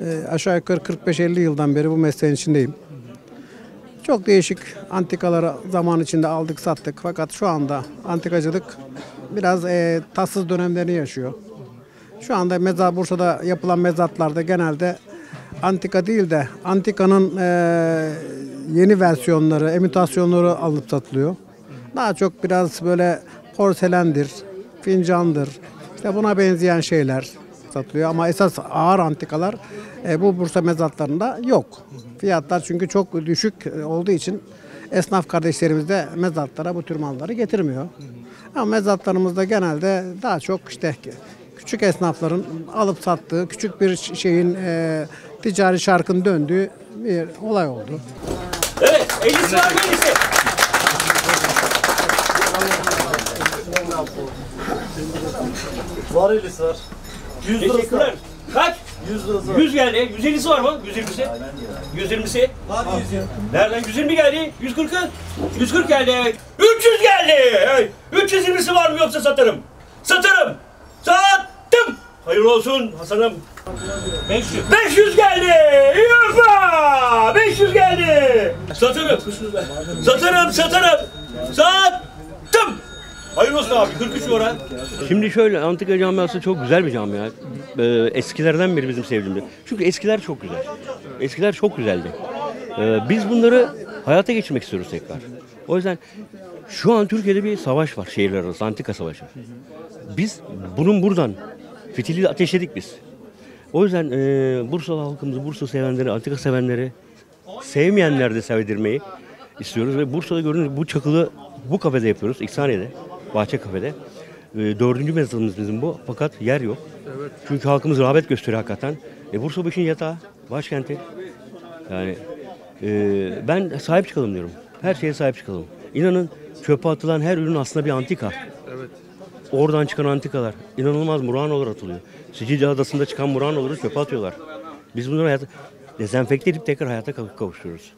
Ee, aşağı yukarı 45-50 yıldan beri bu mesleğin içindeyim. Çok değişik antikaları zaman içinde aldık sattık fakat şu anda antikacılık biraz e, tatsız dönemlerini yaşıyor. Şu anda mezar Bursa'da yapılan mezatlarda genelde antika değil de antikanın e, yeni versiyonları, imitasyonları alıp satılıyor. Daha çok biraz böyle porselendir, fincandır, işte buna benzeyen şeyler satılıyor ama esas ağır antikalar e, bu Bursa mezatlarında yok. Fiyatlar çünkü çok düşük e, olduğu için esnaf kardeşlerimiz de mezatlara bu tür malları getirmiyor. Ama mezatlarımızda genelde daha çok işte küçük esnafların alıp sattığı, küçük bir şeyin e, ticari şarkın döndüğü bir olay oldu. Evet, 50'si var mı 50'si? Var 50'si var. 100 lirası var. Kaç? 100 lirası var. 100 geldi. 150'si var mı? 120'si? 120'si? Var 100 ya. Nereden? 120 geldi. 140'ı? 140 geldi. 300 geldi. Hey, 320'si var mı yoksa satarım? Satarım. Sattım. Hayırlı olsun Hasan'ım. 500. 500 geldi. Yürfa. 500 geldi. Satarım. Satarım, satarım. Sattım. Olsun abi. 43 numara. Şimdi şöyle Antika camiası çok güzel bir camia. Ee, eskilerden beri bizim sevdiğimiz. Çünkü eskiler çok güzel. Eskiler çok güzeldi. Ee, biz bunları hayata geçirmek istiyoruz tekrar. O yüzden şu an Türkiye'de bir savaş var şehirler arası, antika savaşı. Biz bunun buradan fitili ateşledik biz. O yüzden e, Bursalı halkımızı, Bursa sevenleri, antika sevenleri, sevmeyenler de sevdirmeyi istiyoruz. Ve Bursa'da gördüğünüz bu çakılı bu kafede yapıyoruz, İksaniye'de, Bahçe Kafede. E, dördüncü mezatımız bizim bu fakat yer yok. Çünkü halkımız rağbet gösteriyor hakikaten. E, Bursa bu işin yatağı, başkenti. Yani e, ben sahip çıkalım diyorum. Her şeye sahip çıkalım. İnanın çöpe atılan her ürün aslında bir antika. Oradan çıkan antikalar inanılmaz Muranolar atılıyor. Sicilya Adası'nda çıkan Muranoları çöpe atıyorlar. Biz bunları hayata, dezenfekte edip tekrar hayata kavuşturuyoruz.